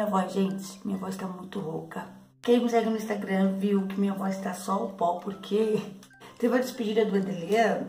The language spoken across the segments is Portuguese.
minha voz, gente. Minha voz tá muito rouca. Quem me segue no Instagram viu que minha voz tá só o pó, porque teve a despedida do Adelian.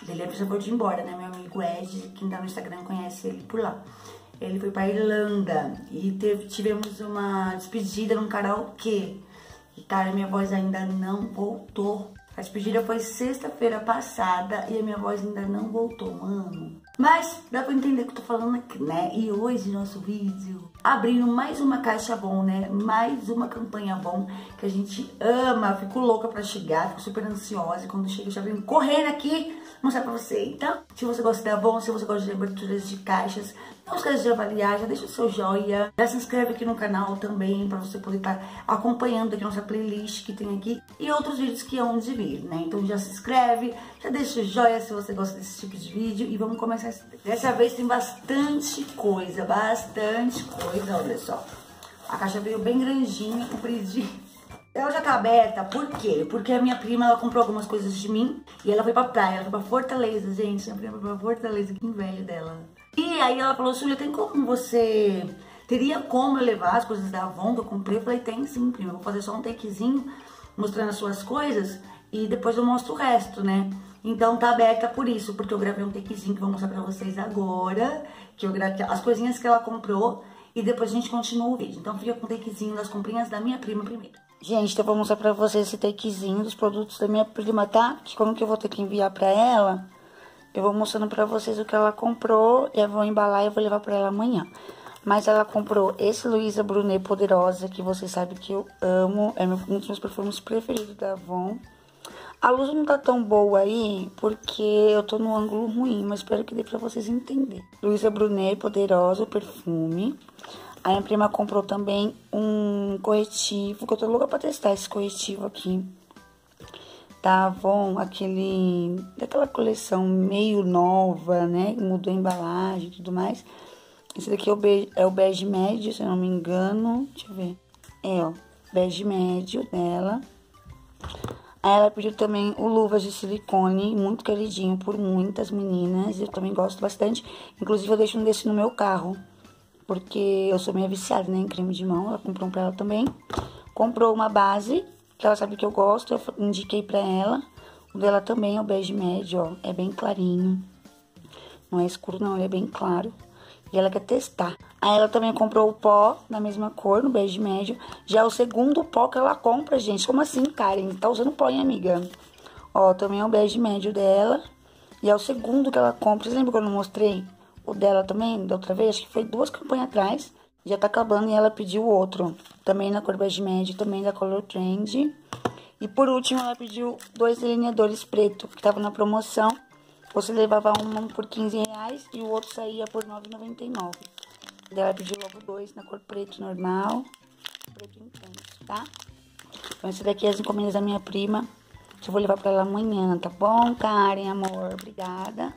Adelian precisou de ir embora, né? Meu amigo Ed, quem tá no Instagram conhece ele por lá. Ele foi pra Irlanda e teve, tivemos uma despedida num karaokê. E, cara, minha voz ainda não voltou. A despedida foi sexta-feira passada e a minha voz ainda não voltou, mano. Mas dá pra entender o que eu tô falando aqui, né? E hoje nosso vídeo abrindo mais uma caixa bom, né? Mais uma campanha bom que a gente ama. Fico louca pra chegar, fico super ansiosa. E quando chega, eu já venho correndo aqui mostrar pra você. Então, se você gosta da bom, se você gosta de aberturas de caixas, não esqueça de avaliar, já deixa o seu joia. Já se inscreve aqui no canal também pra você poder estar tá acompanhando aqui nossa playlist que tem aqui e outros vídeos que hão de vir, né? Então já se inscreve, já deixa o joia se você gosta desse tipo de vídeo e vamos começar. Dessa vez tem bastante coisa, bastante coisa, olha só. A caixa veio bem grandinha, compridinha. Ela já tá aberta, por quê? Porque a minha prima, ela comprou algumas coisas de mim e ela foi pra praia, ela foi pra Fortaleza, gente. Minha prima foi pra Fortaleza, que inveja dela. E aí ela falou, Súlia, tem como você... Teria como eu levar as coisas da Avon que eu comprei? Eu falei, tem sim, prima. Vou fazer só um takezinho mostrando as suas coisas e depois eu mostro o resto, né? Então tá aberta por isso, porque eu gravei um takezinho que eu vou mostrar pra vocês agora. Que eu gravei as coisinhas que ela comprou e depois a gente continua o vídeo. Então fica com o takezinho das comprinhas da minha prima primeiro. Gente, então eu vou mostrar pra vocês esse takezinho dos produtos da minha prima, tá? Que como que eu vou ter que enviar pra ela, eu vou mostrando pra vocês o que ela comprou. E eu vou embalar e vou levar pra ela amanhã. Mas ela comprou esse Luísa Brunet Poderosa, que vocês sabem que eu amo. É um dos meus perfumes preferidos da Avon. A luz não tá tão boa aí, porque eu tô no ângulo ruim, mas espero que dê pra vocês entenderem. Luísa Brunet Poderosa, perfume. A minha prima comprou também um corretivo, que eu tô louca pra testar esse corretivo aqui. Tá bom, aquele... daquela coleção meio nova, né? Mudou a embalagem e tudo mais. Esse daqui é o, bege, é o bege médio, se eu não me engano. Deixa eu ver. É, ó, bege médio dela. Ela pediu também o luvas de silicone, muito queridinho por muitas meninas. Eu também gosto bastante. Inclusive, eu deixo um desse no meu carro porque eu sou meio viciada né, em creme de mão. Ela comprou um pra ela também. Comprou uma base, que ela sabe que eu gosto, eu indiquei pra ela. O dela também é o bege médio, ó, é bem clarinho. Não é escuro não, ele é bem claro. E ela quer testar. Aí ela também comprou o pó na mesma cor, no bege médio. Já é o segundo pó que ela compra, gente. Como assim, Karen? Tá usando pó, hein, amiga? Ó, também é o bege médio dela. E é o segundo que ela compra. Vocês lembram que eu não mostrei? o dela também, da outra vez, acho que foi duas campanhas atrás. Já tá acabando e ela pediu outro. Também na cor bege médio, também da Color Trend. E por último, ela pediu dois delineadores preto, que tava na promoção. Você levava um por 15 reais e o outro saía por 9,99. Ela pediu logo dois na cor preto normal, preto intenso, tá? Então, esse daqui é as encomendas da minha prima, que eu vou levar pra ela amanhã, tá bom, Karen, amor? Obrigada.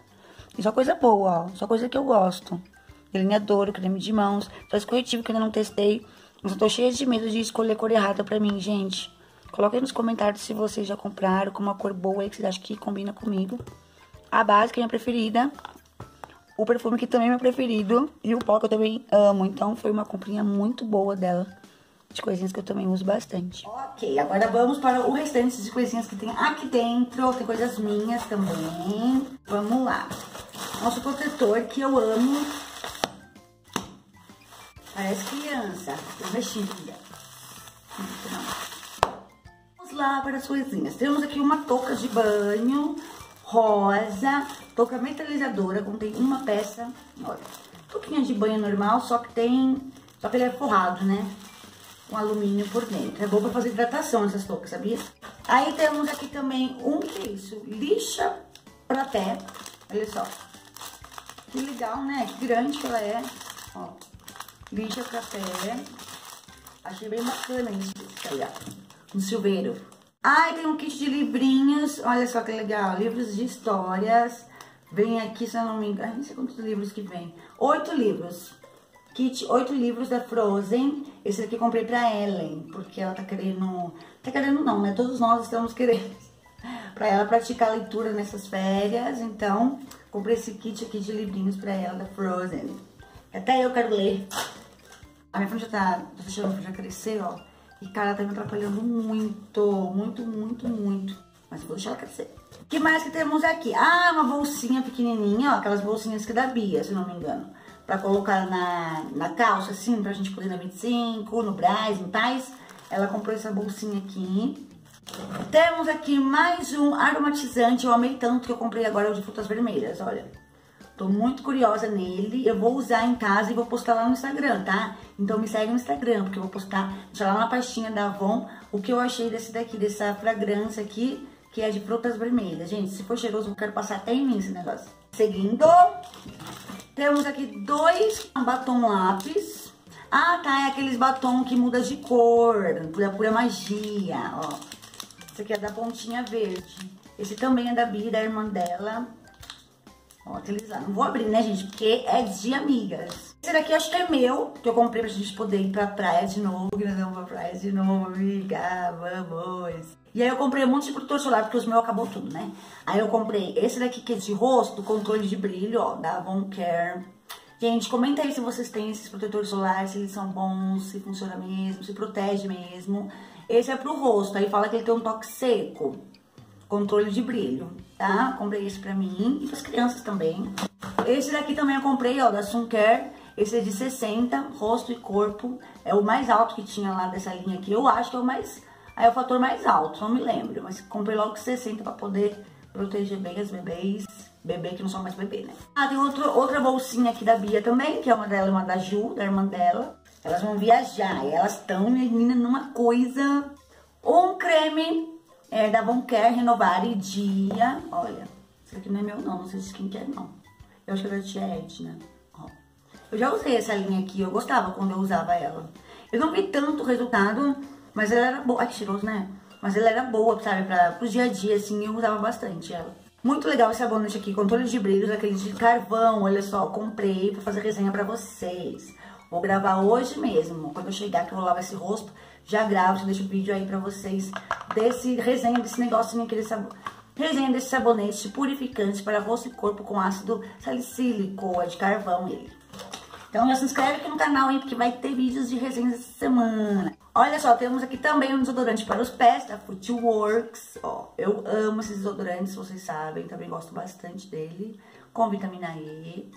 E só coisa boa, ó. Só coisa que eu gosto. Delineador, creme de mãos. Só esse corretivo que eu ainda não testei. Eu só tô cheia de medo de escolher cor errada pra mim, gente. Coloque aí nos comentários se vocês já compraram com uma cor boa aí que vocês acham que combina comigo. A base que é minha preferida. O perfume que também é meu preferido. E o pó que eu também amo. Então foi uma comprinha muito boa dela de coisinhas que eu também uso bastante. Ok, agora vamos para o restante de coisinhas que tem aqui dentro. Tem coisas minhas também. Vamos lá. Nosso protetor que eu amo. Parece criança. Tô mexida. Vamos lá para as coisinhas. Temos aqui uma touca de banho rosa. Touca metalizadora. Contém uma peça. Olha, touquinha de banho normal, só que tem... Só que ele é forrado, né? com alumínio por dentro. É bom pra fazer hidratação essas toucas, sabia? Aí temos aqui também um, que é isso? Lixa pra pé. Olha só. Que legal, né? Que grande que ela é. Ó. Lixa pra pé. Achei bem bacana isso. Ó. Um silveiro. Ai, tem um kit de livrinhos. Olha só que legal. Livros de histórias. Vem aqui, se eu não me engano, não sei quantos livros que vem. Oito livros kit oito livros da Frozen. Esse aqui eu comprei pra Ellen, porque ela tá querendo... Tá querendo não, né? Todos nós estamos querendo. pra ela praticar leitura nessas férias. Então, comprei esse kit aqui de livrinhos pra ela da Frozen. Até eu quero ler. A minha frente já tá, deixando já crescer, ó. E, cara, tá me atrapalhando muito, muito, muito, muito. Mas vou deixar ela crescer. Que mais que temos aqui? Ah, uma bolsinha pequenininha, ó. Aquelas bolsinhas que da Bia, se não me engano. Pra colocar na, na calça, assim, pra gente poder na 25, no Braz, no Tais. Ela comprou essa bolsinha aqui. Temos aqui mais um aromatizante. Eu amei tanto que eu comprei agora o de frutas vermelhas, olha. Tô muito curiosa nele. Eu vou usar em casa e vou postar lá no Instagram, tá? Então me segue no Instagram, porque eu vou postar, deixar lá na pastinha da Avon o que eu achei desse daqui, dessa fragrância aqui, que é de frutas vermelhas. Gente, se for cheiroso, eu quero passar até em mim esse negócio. Seguindo, temos aqui dois batom lápis. Ah, tá, é aqueles batom que muda de cor, pura, pura magia, ó. Esse aqui é da pontinha verde. Esse também é da Bia, da irmã dela. Ó, utilizar. Não vou abrir, né, gente? Porque é de amigas. Esse daqui acho que é meu, que eu comprei pra gente poder ir pra praia de novo. Grandão pra praia de novo, amiga. Vamos. E aí eu comprei um monte de protetor solar, porque os meus acabou tudo, né? Aí eu comprei esse daqui que é de rosto, controle de brilho, ó, da Avon Care. Gente, comenta aí se vocês têm esses protetores solares, se eles são bons, se funciona mesmo, se protege mesmo. Esse é pro rosto, aí fala que ele tem um toque seco controle de brilho, tá? Comprei esse pra mim e pras crianças também. Esse daqui também eu comprei, ó, da Suncare. Esse é de 60, rosto e corpo. É o mais alto que tinha lá dessa linha aqui. Eu acho que é o mais... Aí é o fator mais alto, não me lembro. Mas comprei logo 60 pra poder proteger bem as bebês. Bebê que não são mais bebê, né? Ah, tem outro, outra bolsinha aqui da Bia também, que é uma dela e uma da Ju, da irmã dela. Elas vão viajar e elas estão, menina, numa coisa... Um creme é da Von Care Renovare Dia. Olha, isso aqui não é meu não, não sei se quem quer não. Eu acho que é da tia Edna. Eu já usei essa linha aqui, eu gostava quando eu usava ela. Eu não vi tanto resultado, mas ela era boa. Ai, que cheiroso, né? Mas ela era boa, sabe, pra, pro dia a dia, assim, eu usava bastante ela. Muito legal esse sabonete aqui, controle de brilhos, aquele de carvão, olha só, comprei pra fazer resenha pra vocês. Vou gravar hoje mesmo, quando eu chegar que eu vou lavar esse rosto, já gravo, já deixo o vídeo aí pra vocês desse resenha desse negocinho aqui, desse resenha desse sabonete purificante para rosto e corpo com ácido salicílico, é de carvão ele. Então já se inscreve aqui no canal, hein, porque vai ter vídeos de resenhas essa semana. Olha só, temos aqui também um desodorante para os pés, da Footworks. Ó, eu amo esses desodorantes, vocês sabem, também gosto bastante dele, com vitamina E.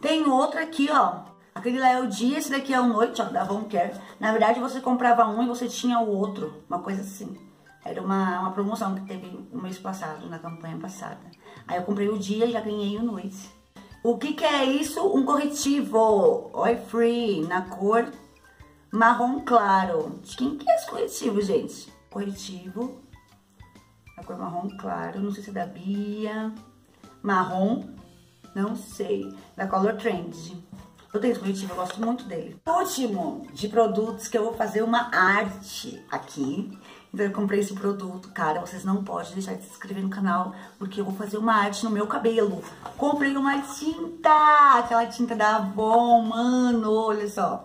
Tem outro aqui, ó, Aquele lá é o dia, esse daqui é o noite, ó, da Von Care. Na verdade, você comprava um e você tinha o outro, uma coisa assim. Era uma, uma promoção que teve no mês passado, na campanha passada. Aí eu comprei o dia e já ganhei o noite. O que que é isso? Um corretivo Oil Free, na cor marrom claro. De quem que é esse corretivo, gente? Corretivo, na cor marrom claro, não sei se é da Bia. Marrom, não sei. Da Color Trend. Eu tenho esse coletivo, eu gosto muito dele. Último de produtos que eu vou fazer uma arte aqui. Então eu comprei esse produto, cara, vocês não podem deixar de se inscrever no canal, porque eu vou fazer uma arte no meu cabelo. Comprei uma tinta, aquela tinta da Avon, mano, olha só.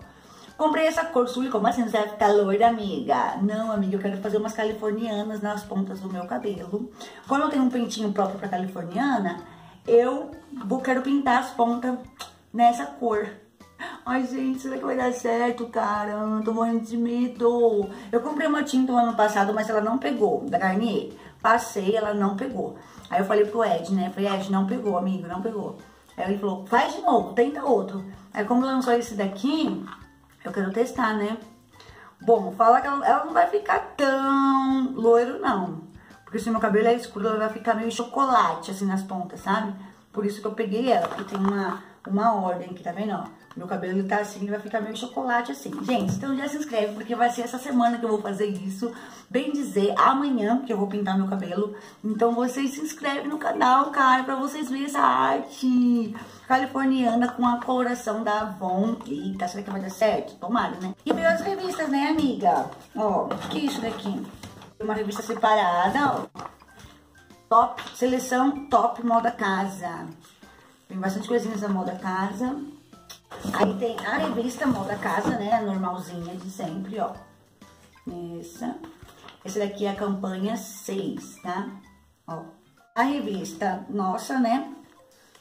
Comprei essa cor sul, como assim, você vai ficar loira, amiga? Não, amiga, eu quero fazer umas californianas nas pontas do meu cabelo. Como eu tenho um pentinho próprio pra californiana, eu vou, quero pintar as pontas nessa cor. Ai, gente, será que vai dar certo, cara? Eu tô morrendo de medo. Eu comprei uma tinta no ano passado, mas ela não pegou, da Garnier. Passei, ela não pegou. Aí eu falei pro Ed, né? Falei, Ed, não pegou, amigo, não pegou. Aí ele falou, faz de novo, tenta outro. Aí como lançou esse daqui, eu quero testar, né? Bom, fala que ela, ela não vai ficar tão loiro, não. Porque se meu cabelo é escuro, ela vai ficar meio chocolate, assim, nas pontas, sabe? Por isso que eu peguei ela, porque tem uma uma ordem aqui, tá vendo, ó? Meu cabelo tá assim, ele vai ficar meio chocolate assim. Gente, então já se inscreve, porque vai ser essa semana que eu vou fazer isso. Bem dizer, amanhã que eu vou pintar meu cabelo. Então vocês se inscrevem no canal, cara, pra vocês verem essa arte californiana com a coloração da Avon. Eita, será que vai dar certo? Tomara, né? E veio as revistas, né, amiga? Ó, o que é isso daqui? Uma revista separada, ó. Top, seleção top moda casa. Tem bastante coisinhas da moda casa. Aí tem a revista Moda Casa, né? A normalzinha de sempre, ó. Essa. Esse daqui é a campanha 6, tá? Ó. A revista nossa, né?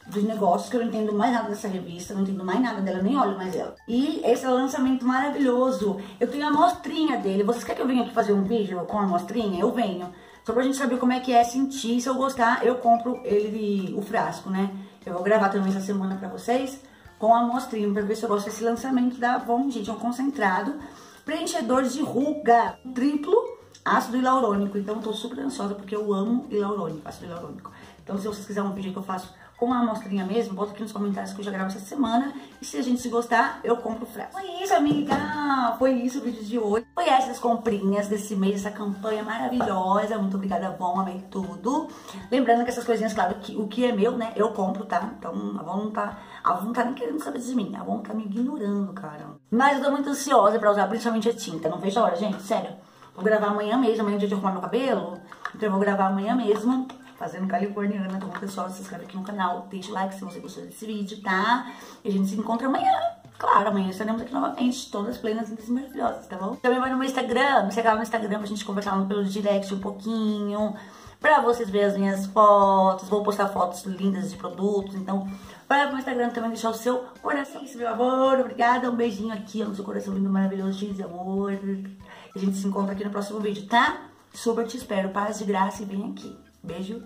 dos negócios, que eu não entendo mais nada dessa revista, não entendo mais nada dela, nem olho mais ela. E esse é o lançamento maravilhoso. Eu tenho a amostrinha dele. Vocês querem que eu venha aqui fazer um vídeo com a amostrinha? Eu venho. Só pra gente saber como é que é sentir. Se eu gostar, eu compro ele, o frasco, né? Eu vou gravar também essa semana pra vocês com a amostrinha pra ver se eu gosto desse lançamento da Avon, gente. É um concentrado preenchedor de ruga triplo ácido hialurônico. Então, tô super ansiosa porque eu amo hialurônico, ácido hialurônico. Então, se vocês quiserem um vídeo que eu faço com a amostrinha mesmo, bota aqui nos comentários que eu já gravo essa semana. E se a gente se gostar, eu compro o frasco. Foi isso, amiga! Foi isso o vídeo de hoje. Foi essas comprinhas desse mês, essa campanha maravilhosa. Muito obrigada, Avon, amei tudo. Lembrando que essas coisinhas, claro, que o que é meu, né, eu compro, tá? Então, a Avon tá... A Avon tá nem querendo saber de mim. A Avon tá me ignorando, cara. Mas eu tô muito ansiosa pra usar principalmente a tinta. Não vejo a hora, gente, sério. Vou gravar amanhã mesmo, amanhã é dia de arrumar meu cabelo. Então eu vou gravar amanhã mesmo fazendo californiana. Então, pessoal, se inscreve aqui no canal, deixa o like se você gostou desse vídeo, tá? E a gente se encontra amanhã. Claro, amanhã estaremos aqui novamente, todas plenas e maravilhosas, tá bom? Também vai no meu Instagram, me lá no Instagram pra gente conversar pelo direct um pouquinho, pra vocês verem as minhas fotos, vou postar fotos lindas de produtos, então vai pro Instagram também deixar o seu coração, meu amor, obrigada, um beijinho aqui no seu coração lindo, maravilhoso, de amor. A gente se encontra aqui no próximo vídeo, tá? Super te espero, paz de graça e vem aqui. Beijo.